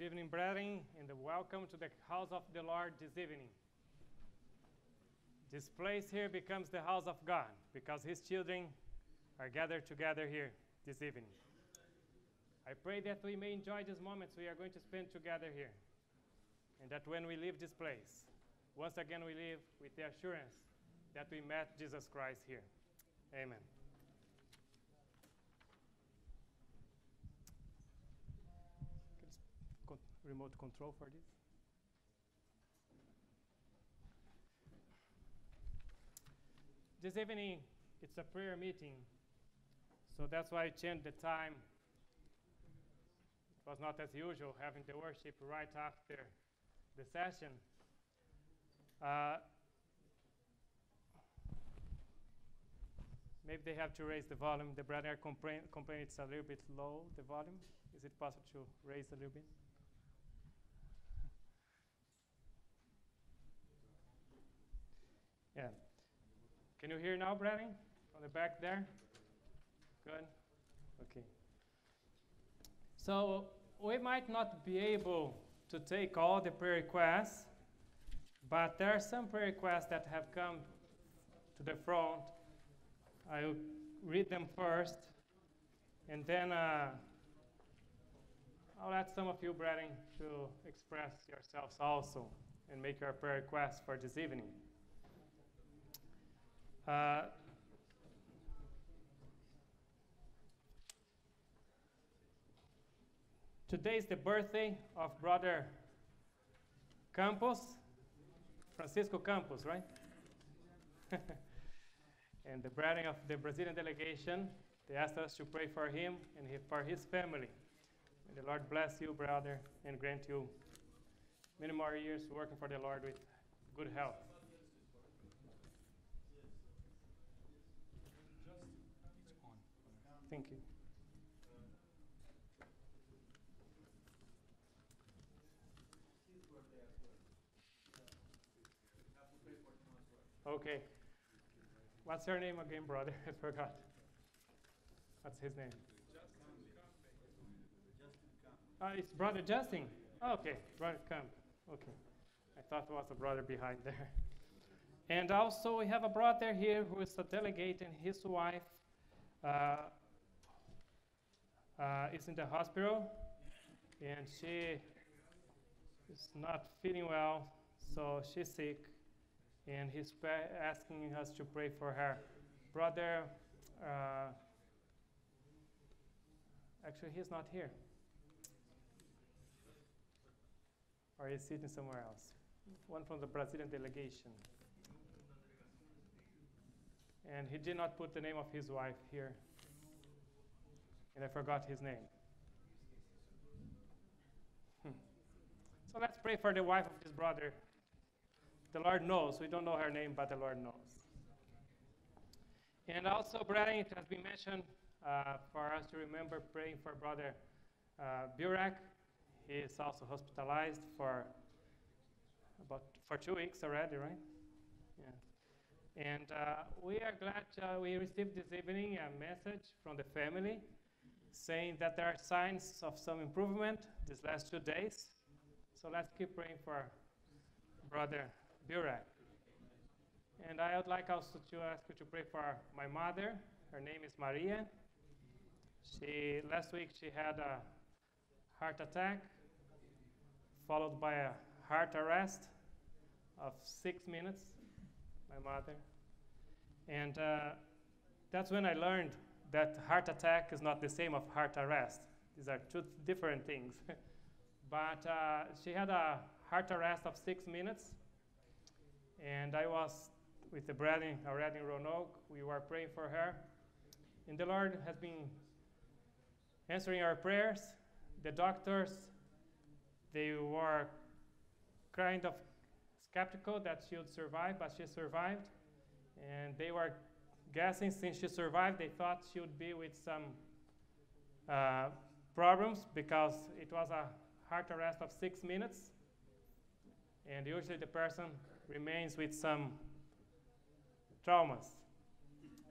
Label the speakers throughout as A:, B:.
A: Good evening, brethren, and welcome to the house of the Lord this evening. This place here becomes the house of God because His children are gathered together here this evening. I pray that we may enjoy these moments we are going to spend together here, and that when we leave this place, once again we leave with the assurance that we met Jesus Christ here. Amen. Remote control for this? This evening, it's a prayer meeting, so that's why I changed the time. It was not as usual having the worship right after the session. Uh, maybe they have to raise the volume. The brother complain, complain it's a little bit low, the volume. Is it possible to raise a little bit? Yeah. Can you hear now, Brady? On the back there? Good? Okay. So, we might not be able to take all the prayer requests, but there are some prayer requests that have come to the front. I'll read them first, and then uh, I'll let some of you, brethren, to express yourselves also and make your prayer requests for this evening. Uh, today is the birthday of brother Campos, Francisco Campos, right? and the brethren of the Brazilian delegation, they asked us to pray for him and for his family. May the Lord bless you, brother, and grant you many more years working for the Lord with good health. Thank you. Okay. What's your name again, brother? I forgot. What's his name? Uh, it's brother Justin. okay, brother Camp. Okay. I thought it was a brother behind there. And also we have a brother here who is a delegate and his wife uh, uh, is in the hospital and she is not feeling well, so she's sick and he's asking us to pray for her. Brother, uh, actually, he's not here. Or he's sitting somewhere else. One from the Brazilian delegation. And he did not put the name of his wife here. And I forgot his name. Hmm. So let's pray for the wife of this brother. The Lord knows. We don't know her name, but the Lord knows. And also, brethren, it has been mentioned uh, for us to remember praying for brother uh, Burak. He is also hospitalized for about for two weeks already, right? Yeah. And uh, we are glad uh, we received this evening a message from the family saying that there are signs of some improvement these last two days. So let's keep praying for brother Burak. And I would like also to ask you to pray for my mother. Her name is Maria. She last week she had a heart attack followed by a heart arrest of six minutes. My mother, and uh, that's when I learned that heart attack is not the same of heart arrest. These are two different things. but uh, she had a heart arrest of six minutes, and I was with the brethren already in Roanoke. We were praying for her, and the Lord has been answering our prayers. The doctors, they were kind of skeptical that she would survive, but she survived, and they were guessing since she survived, they thought she would be with some uh, problems because it was a heart arrest of six minutes, and usually the person remains with some traumas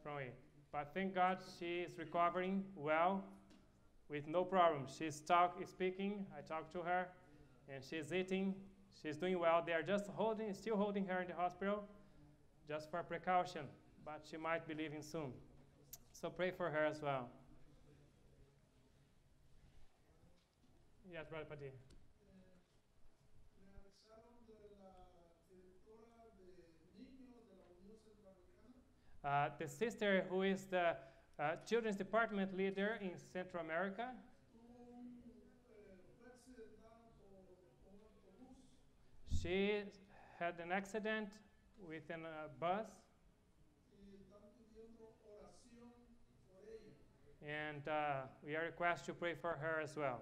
A: from it. But thank God she is recovering well, with no problem. She's talk, speaking, I talked to her, and she's eating, she's doing well. They are just holding, still holding her in the hospital, just for precaution, but she might be leaving soon. So pray for her as well. Yes, Brother
B: Centroamericana
A: Uh, the sister who is the uh, children's department leader in Central America, she had an accident with a uh, bus, and uh, we are requested to pray for her as well.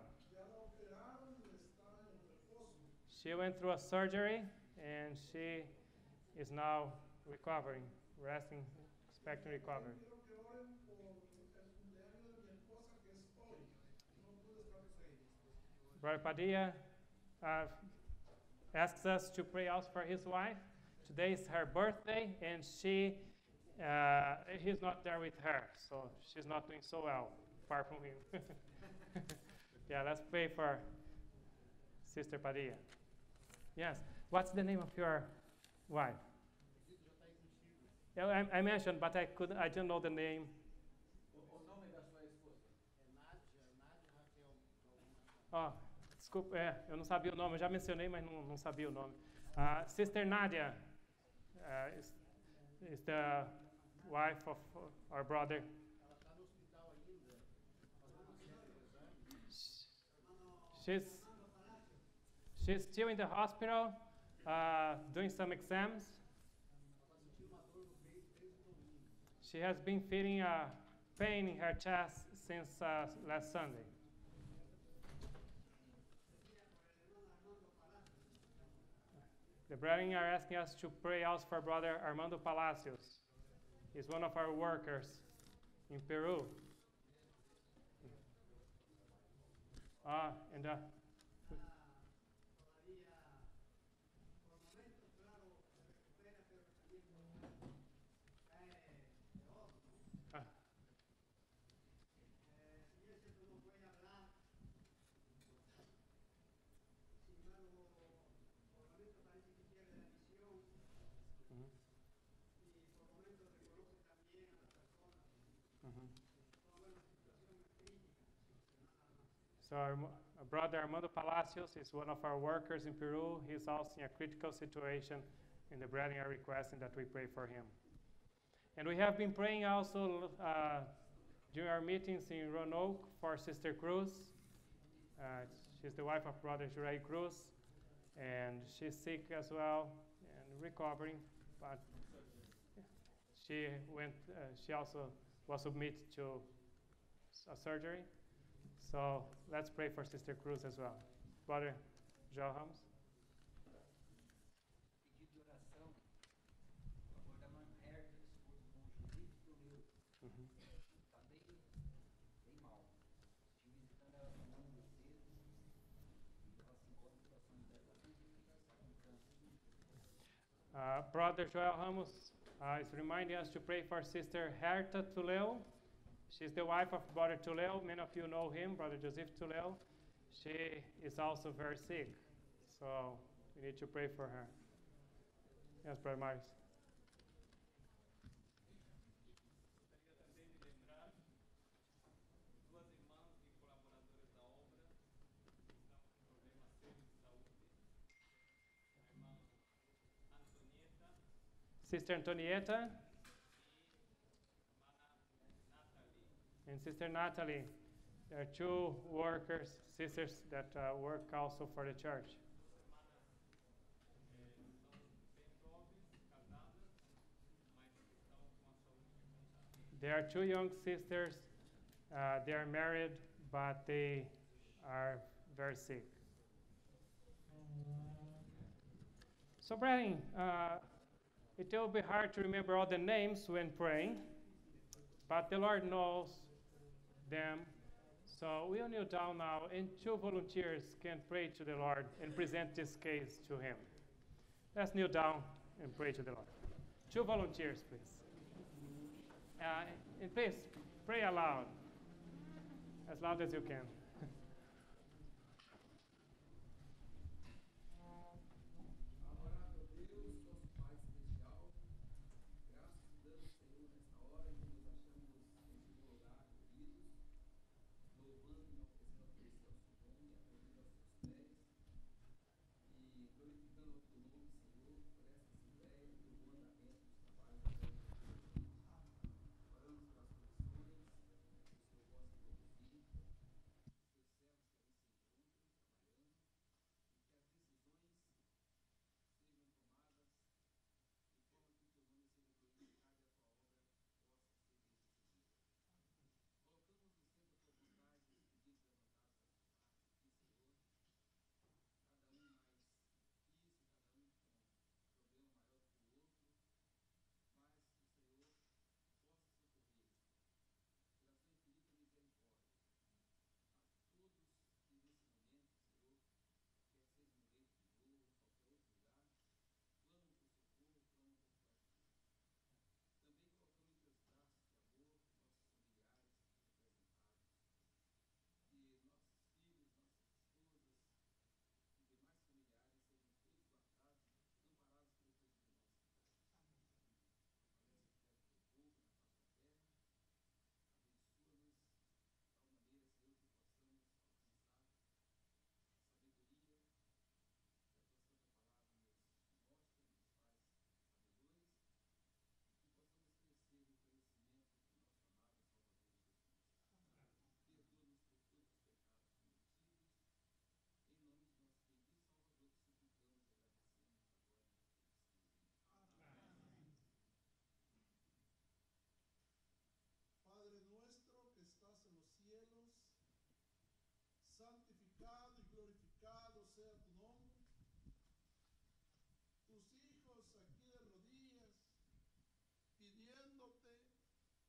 A: She went through a surgery and she is now recovering, resting, expecting recovery. Brother Padilla uh, asks us to pray also for his wife. Today is her birthday, and she uh, he's not there with her, so she's not doing so well, far from him. yeah, let's pray for Sister Padilla. Yes, what's the name of your wife? Yeah, I, I mentioned, but I could I don't know the name. Ó, desculpa, é, eu não sabia o nome, eu já mencionei, mas não, não sabia o nome. Uh, Sister Nadia uh, is, is the wife of our brother. She's, she's still in the hospital, uh, doing some exams. She has been feeling a pain in her chest since uh, last Sunday. The brethren are asking us to pray also for brother Armando Palacios. He's one of our workers in Peru. Ah, and uh, So our, our brother Armando Palacios is one of our workers in Peru. He's also in a critical situation, and the brethren are requesting that we pray for him. And we have been praying also uh, during our meetings in Roanoke for Sister Cruz. Uh, she's the wife of Brother Jurei Cruz, and she's sick as well and recovering, but she went. Uh, she also was submitted to a surgery. So let's pray for Sister Cruz as well. Brother Joel Ramos. Uh, Brother Joel Ramos uh, is reminding us to pray for Sister Herta Tuleo. She's the wife of Brother Tuleo. Many of you know him, Brother Joseph Tuleo. She is also very sick, so we need to pray for her. Yes, Brother Marius.
C: Gostaria também
A: and Sister Natalie. There are two workers, sisters that uh, work also for the church. There are two young sisters. Uh, they are married, but they are very sick. So, brethren, uh, it will be hard to remember all the names when praying, but the Lord knows them. So we'll kneel down now, and two volunteers can pray to the Lord and present this case to Him. Let's kneel down and pray to the Lord. Two volunteers, please. Uh, and please pray aloud.
D: as loud as you can.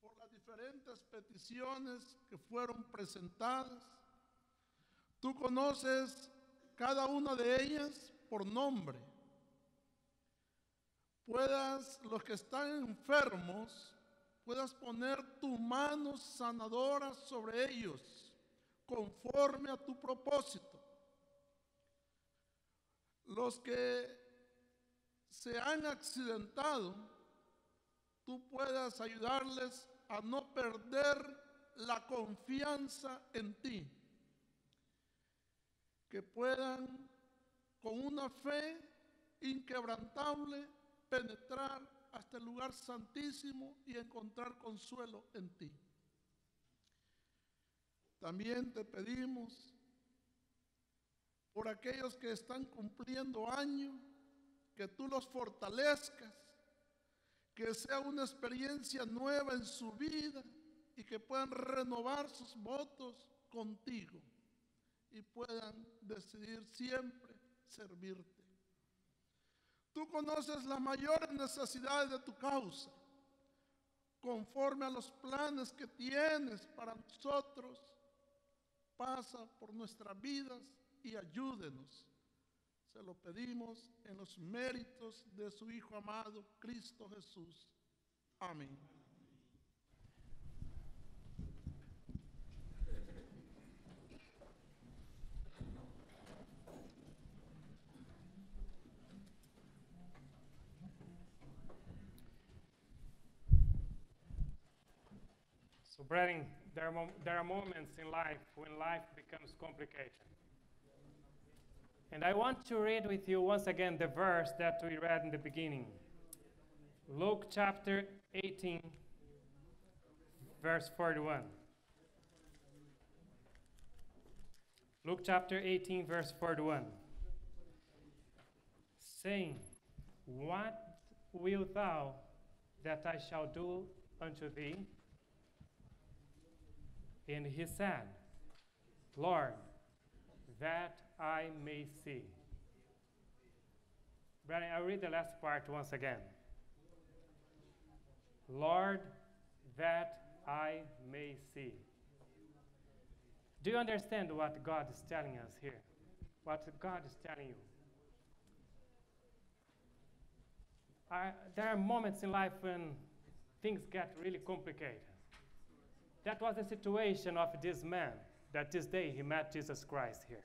E: Por
B: las diferentes peticiones que fueron presentadas. Tú conoces cada una de ellas por nombre. Puedas, los que están enfermos, puedas poner tu mano sanadora sobre ellos, conforme a tu propósito. Los que se han accidentado, tú puedas ayudarles a no perder la confianza en ti. Que puedan, con una fe inquebrantable, penetrar hasta el lugar santísimo y encontrar consuelo en ti. También te pedimos por aquellos que están cumpliendo año, que tú los fortalezcas, que sea una experiencia nueva en su vida y que puedan renovar sus votos contigo y puedan decidir siempre servirte. Tú conoces las mayores necesidades de tu causa, conforme a los planes que tienes para nosotros. Pasa por nuestras vidas y ayúdenos. Se lo pedimos en los méritos de su Hijo amado, Cristo Jesús. Amén.
D: So, brethren, there are, there are moments in life when life becomes complicated. And I want to read with you once again the verse that we read in the beginning. Luke chapter 18, verse 41. Luke chapter 18, verse 41. Saying, What wilt thou that I shall do unto thee? And he said, Lord, that I may see. Brother, I'll read the last part once again. Lord, that I may see. Do you understand what God is telling us here? What God is telling you? There are moments in life when things get really complicated. That was the situation of this man.
A: that this day he met Jesus Christ here.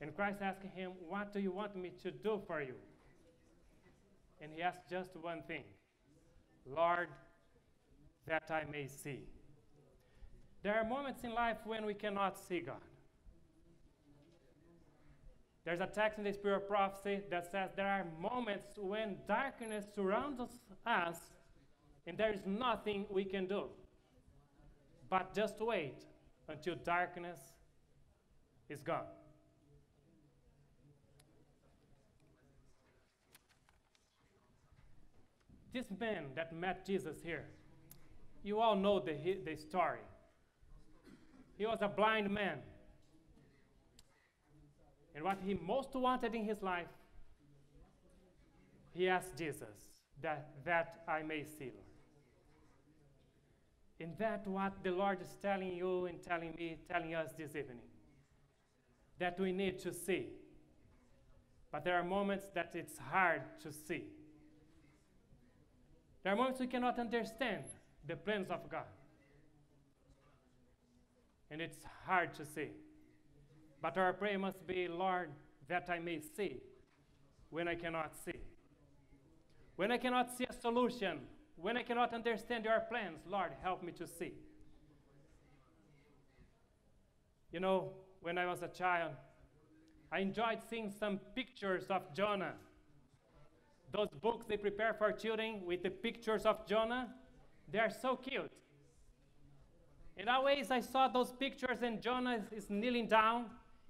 A: And Christ asked him, What do you want me to do for you? And he asked just one thing Lord, that I may see. There are moments in life when we cannot see God. There's a text in the Spirit of Prophecy that says there are moments when darkness surrounds us and there is nothing we can do. But just wait until darkness is gone. This man that met Jesus here, you all know the, the story. He was a blind man. And what he most wanted in his life, he asked Jesus, that, that I may see, Lord. And that what the Lord is telling you and telling me, telling us this evening. That we need to see. But there are moments that it's hard to see. There are moments we cannot understand the plans of God. And it's hard to see. But our prayer must be, Lord, that I may see when I cannot see. When I cannot see a solution, when I cannot understand your plans, Lord, help me to see. You know, when I was a child, I enjoyed seeing some pictures of Jonah. Those books they prepare for children with the pictures of Jonah, they are so cute. And always I saw those pictures, and Jonah is kneeling down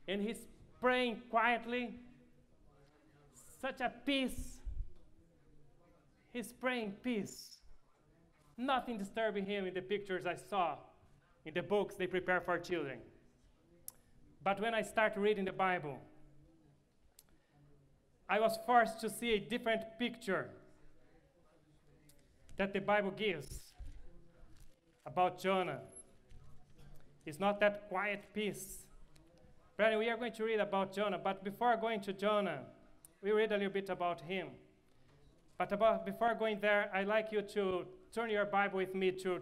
A: and he's praying quietly. Such a peace. He's praying peace. Nothing disturbing him in the pictures I saw in the books they prepare for children. But when I start reading the Bible, I was forced to see a different picture that the Bible gives about Jonah. It's not that quiet peace. Brethren, we are going to read about Jonah, but before going to Jonah, we read a little bit about him. But about, before going there, I'd like you to turn your Bible with me to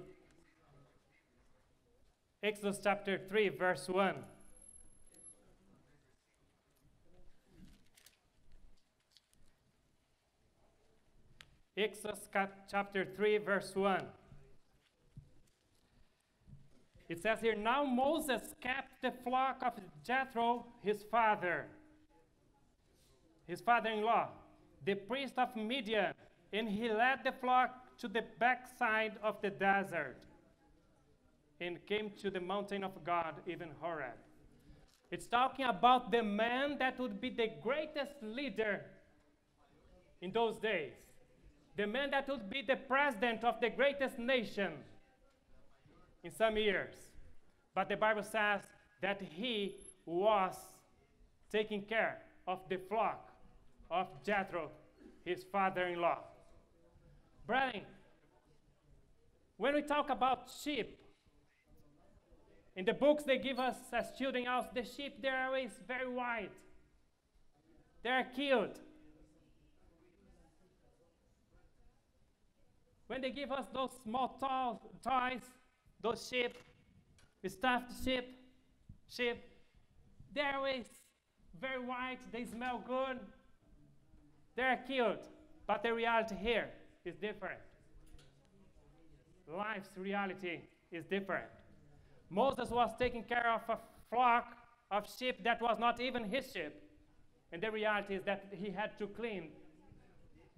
A: Exodus chapter 3, verse 1. Exodus chapter 3, verse 1. It says here, Now Moses kept the flock of Jethro, his father, his father in law, the priest of Midian, and he led the flock to the backside of the desert and came to the mountain of God, even Horeb. It's talking about the man that would be the greatest leader in those days, the man that would be the president of the greatest nation in some years. But the Bible says that he was taking care of the flock of Jethro, his father in law. Brethren, when we talk about sheep, in the books they give us as children the sheep they are always very white. They are cute. When they give us those small to- toys, those sheep, stuffed sheep, sheep, they're always very white, they smell good, they're cute, but the reality here is different. Life's reality is different. Moses was taking care of a flock of sheep that was not even his sheep. And the reality is that he had to clean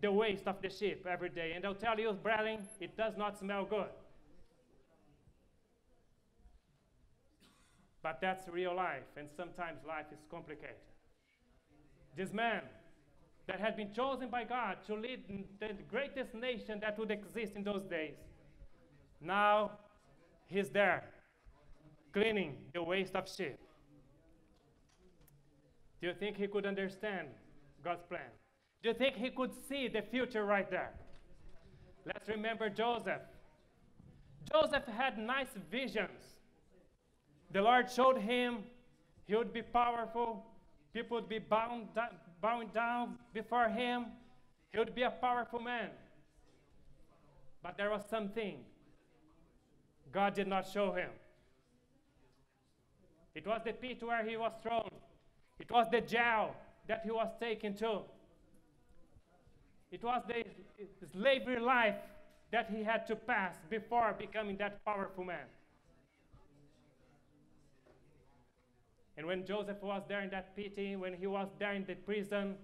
A: the waste of the sheep every day. And I'll tell you, brethren, it does not smell good. But that's real life, and sometimes life is complicated. This man that had been chosen by God to lead the greatest nation that would exist in those days, now he's there cleaning the waste of sheep. Do you think he could understand God's plan? Do you think he could see the future right there? Let's remember Joseph. Joseph had nice visions. The Lord showed him he would be powerful, people would be bound, bowing down before him, he would be a powerful man. But there was something God did not show him. It was the pit where he was thrown. It was the jail that he was taken to. It was the slavery life that he had to pass before becoming that powerful man. And when Joseph was there in that pit, when he was there in the prison,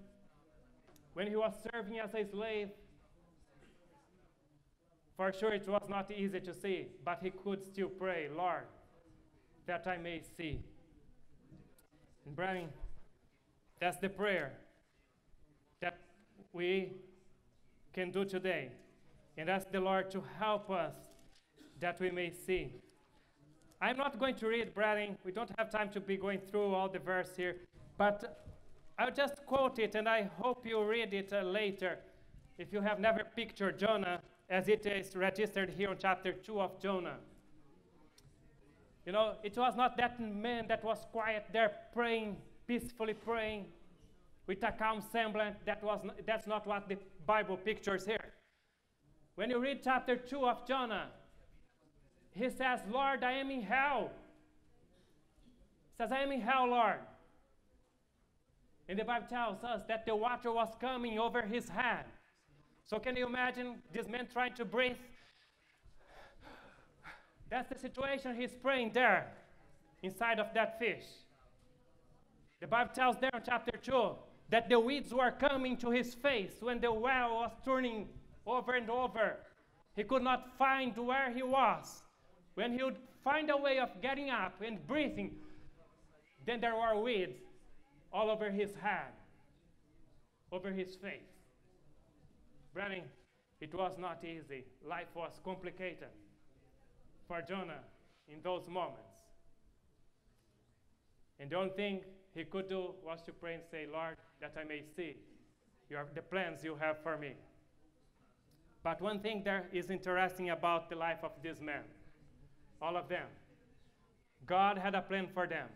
A: when he was serving as a slave, for sure it was not easy to see, but he could still pray, Lord, that I may see. And brethren, that's the prayer that we can do today. And ask the Lord to help us that we may see. I'm not going to read, brethren. We don't have time to be going through all the verse here. But I'll just quote it, and I hope you read it uh, later. If you have never pictured Jonah as it is registered here in chapter 2 of Jonah. You know, it was not that man that was quiet there praying, peacefully praying, with a calm semblance. That was not, that's not what the Bible pictures here. When you read chapter 2 of Jonah, he says, Lord, I am in hell. He says, I am in hell, Lord. And the Bible tells us that the water was coming over his head. So can you imagine this man trying to breathe? That's the situation he's praying there, inside of that fish. The Bible tells there in chapter 2 that the weeds were coming to his face when the well was turning over and over. He could not find where he was. When he would find a way of getting up and breathing, then there were weeds all over his head, over his face. brethren, it was not easy. Life was complicated for Jonah in those moments. And the only thing he could do was to pray and say, Lord, that I may see your, the plans you have for me. But one thing that is interesting about the life of this man, all of them, God had a plan for them.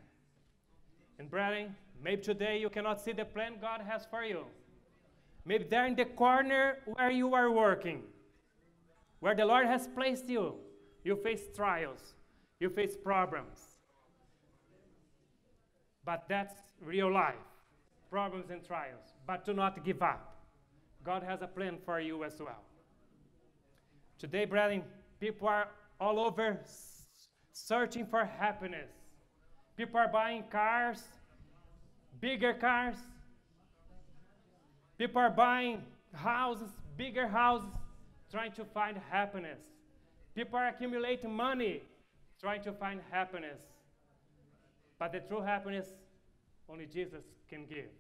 A: And brethren, maybe today you cannot see the plan God has for you. Maybe there in the corner where you are working, where the Lord has placed you, you face trials, you face problems. But that's real life problems and trials. But do not give up. God has a plan for you as well. Today, brethren, people are all over searching for happiness. People are buying cars, bigger cars. People are buying houses, bigger houses, trying to find happiness. People are accumulating money, trying to find happiness. But the true happiness, only Jesus can give.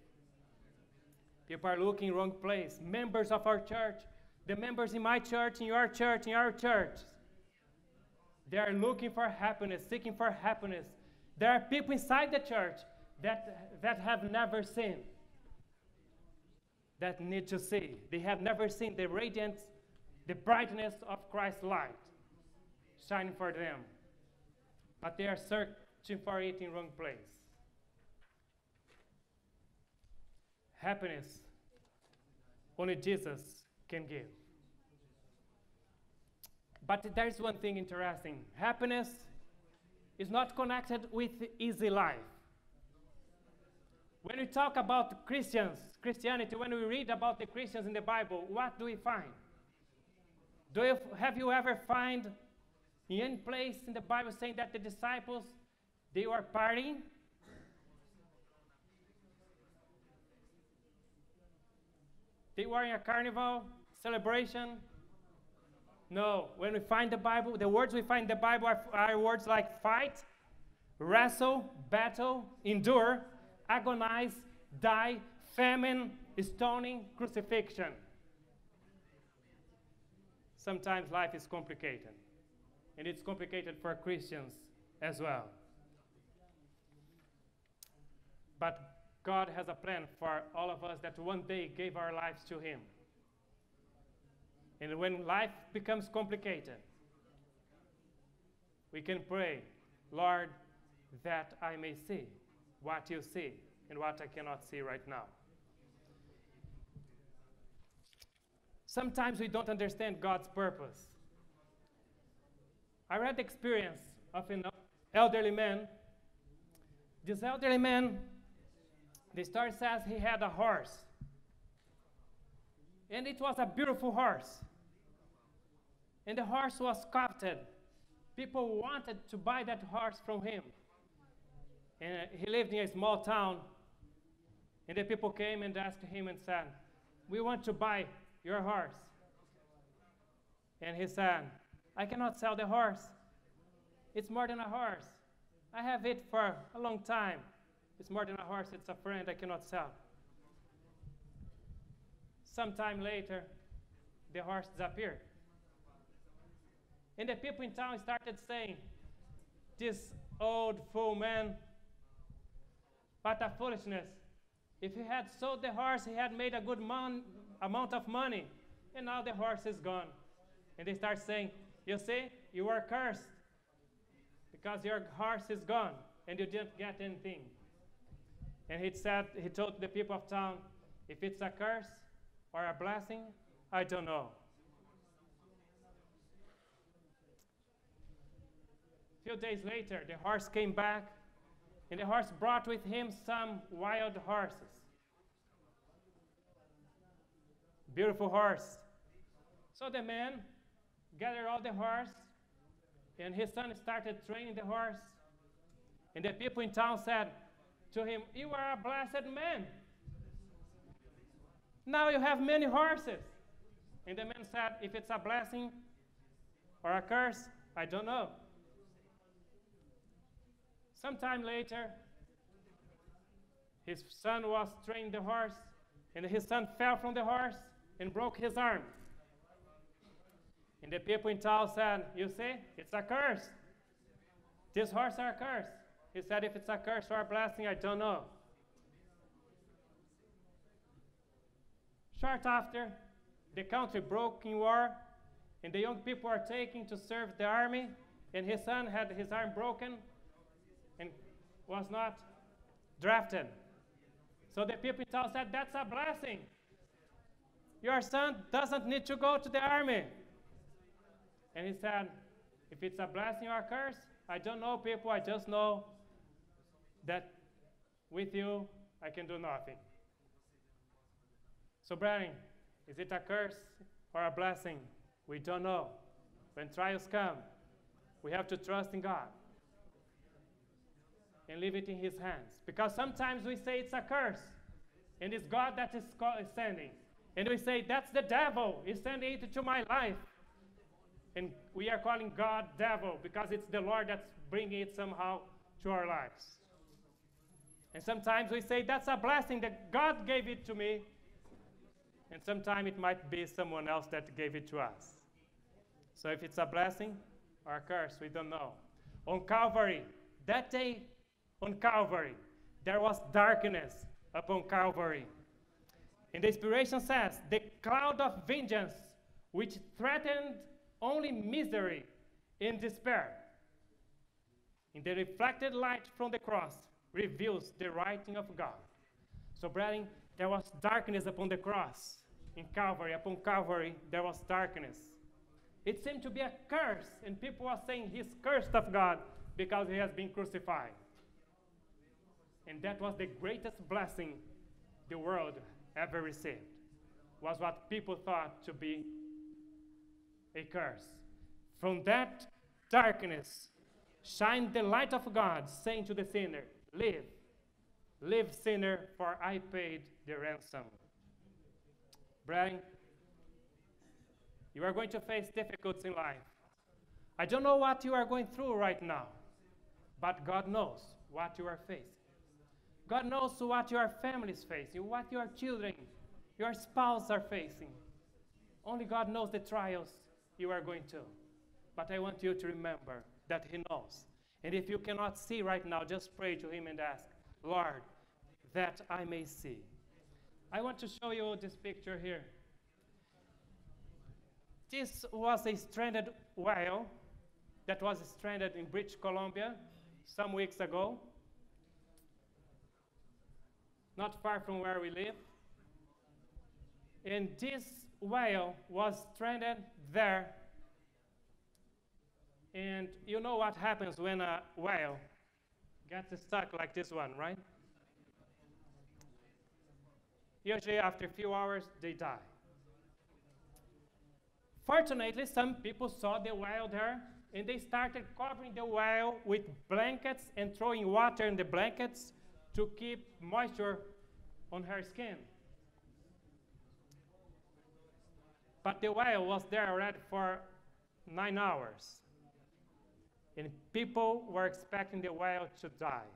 A: People are looking wrong place. Members of our church, the members in my church, in your church, in our church, they are looking for happiness, seeking for happiness. There are people inside the church that, that have never seen, that need to see. They have never seen the radiance, the brightness of Christ's light shining for them. But they are searching for it in wrong place. Happiness only Jesus can give. But there's one thing interesting happiness is not connected with easy life. When we talk about Christians, Christianity, when we read about the Christians in the Bible, what do we find? Do you, have you ever find in any place in the Bible saying that the disciples they were partying? They were in a carnival celebration? No. When we find the Bible, the words we find in the Bible are, are words like fight, wrestle, battle, endure, agonize, die, famine, stoning, crucifixion. Sometimes life is complicated, and it's complicated for Christians as well. But God has a plan for all of us that one day gave our lives to Him. And when life becomes complicated, we can pray, Lord, that I may see what you see and what I cannot see right now. Sometimes we don't understand God's purpose. I read the experience of an elderly man This elderly man, the story says he had a horse. And it was a beautiful horse. And the horse was coveted. People wanted to buy that horse from him. And uh, he lived in a small town. And the people came and asked him and said, We want to buy your horse. And he said, I cannot sell the horse. It's more than a horse. I have it for a long time. It's more than a horse, it's a friend I cannot sell. Sometime later, the horse disappeared. And the people in town started saying, This old fool man, what a foolishness. If he had sold the horse, he had made a good amount of money. And now the horse is gone. And they start saying, You see, you are cursed because your horse is gone and you didn't get anything. And he said, he told the people of town, if it's a curse or a blessing, I don't know. A few days later, the horse came back, and the horse brought with him some wild horses. Beautiful horse. So the man gathered all the horse, and his son started training the horse. And the people in town said to him, You are a blessed man. Now you have many horses. And the man said, If it's a blessing or a curse, I don't know. Sometime later, his son was training the horse, and his son fell from the horse and broke his arm. And the people in town said, You see, it's a curse. This horse are a curse. He said, If it's a curse or a blessing, I don't know. Short after, the country broke in war, and the young people were taken to serve the army, and his son had his arm broken and was not drafted. So the people in town said, That's a blessing. Your son doesn't need to go to the army. And he said, If it's a blessing or a curse, I don't know, people. I just know that with you, I can do nothing. So, brethren, is it a curse or a blessing? We don't know. When trials come, we have to trust in God and leave it in His hands. Because sometimes we say it's a curse, and it's God that is sending. And we say, that's the devil, he's sending it to my life. And we are calling God devil because it's the Lord that's bringing it somehow to our lives. And sometimes we say, that's a blessing that God gave it to me. And sometimes it might be someone else that gave it to us. So if it's a blessing or a curse, we don't know. On Calvary, that day on Calvary, there was darkness upon Calvary. And the inspiration says, the cloud of vengeance which threatened only misery and despair. In the reflected light from the cross reveals the writing of God. So, brethren, there was darkness upon the cross. In Calvary, upon Calvary, there was darkness. It seemed to be a curse, and people were saying he's cursed of God because he has been crucified. And that was the greatest blessing the world ever received, was what people thought to be a curse. From that darkness shined the light of God, saying to the sinner, Live, live, sinner, for I paid the ransom. Brethren, you are going to face difficulties in life. I don't know what you are going through right now, but God knows what you are facing. God knows what your family is facing, what your children, your spouse are facing. Only God knows the trials you are going to. But I want you to remember that He knows. And if you cannot see right now, just pray to Him and ask, Lord, that I may see. I want to show you this picture here. This was a stranded whale that was stranded in British Columbia some weeks ago, not far from where we live. And this whale was stranded there. And you know what happens when a whale gets stuck like this one, right? Usually, after a few hours, they die. Fortunately, some people saw the whale there and they started covering the whale with blankets and throwing water in the blankets to keep moisture on her skin. But the whale was there already for nine hours. And people were expecting the whale to die.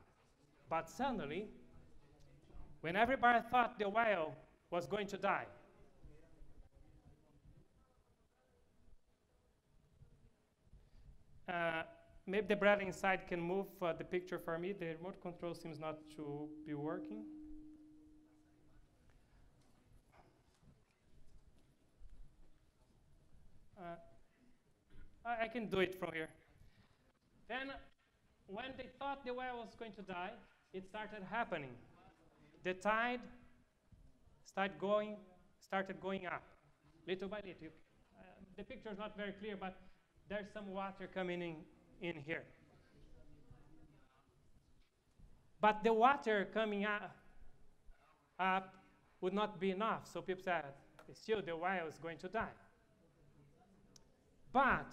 A: But suddenly, when everybody thought the whale was going to die, uh, maybe the brother inside can move uh, the picture for me. The remote control seems not to be working. Uh, I, I can do it from here. Then, when they thought the whale was going to die, it started happening. The tide started going, started going up, little by little. Uh, the picture is not very clear, but there's some water coming in, in here. But the water coming up, up would not be enough. So people said, still the whale is going to die. But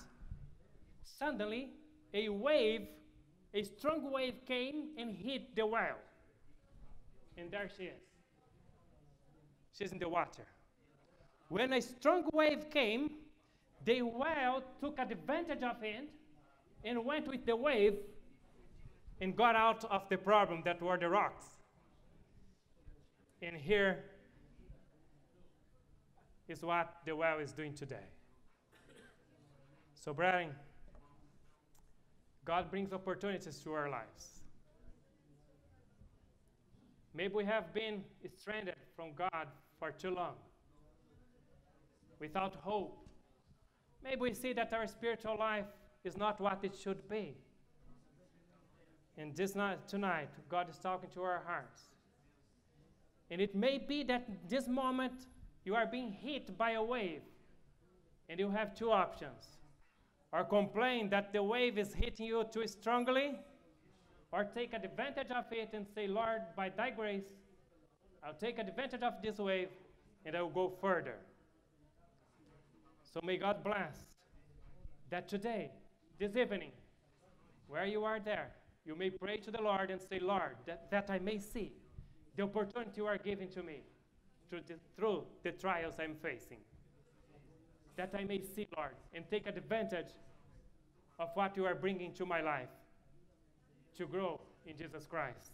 A: suddenly, a wave, a strong wave came and hit the whale. And there she is. She's in the water. When a strong wave came, the whale took advantage of it and went with the wave and got out of the problem that were the rocks. And here is what the whale is doing today. So, brethren, God brings opportunities to our lives. Maybe we have been stranded from God for too long, without hope. Maybe we see that our spiritual life is not what it should be. And this night, tonight, God is talking to our hearts. And it may be that this moment you are being hit by a wave, and you have two options or complain that the wave is hitting you too strongly, or take advantage of it and say, Lord, by thy grace, I'll take advantage of this wave and I will go further. So may God bless that today, this evening, where you are there, you may pray to the Lord and say, Lord, that, that I may see the opportunity you are giving to me through the, through the trials I'm facing. That I may see, Lord, and take advantage of what you are bringing to my life to grow in Jesus Christ.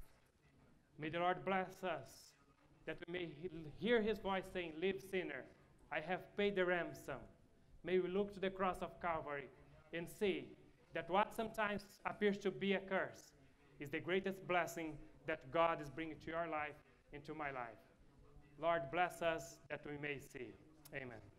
A: May the Lord bless us that we may hear his voice saying, Live, sinner, I have paid the ransom. May we look to the cross of Calvary and see that what sometimes appears to be a curse is the greatest blessing that God is bringing to your life and to my life. Lord, bless us that we may see. Amen.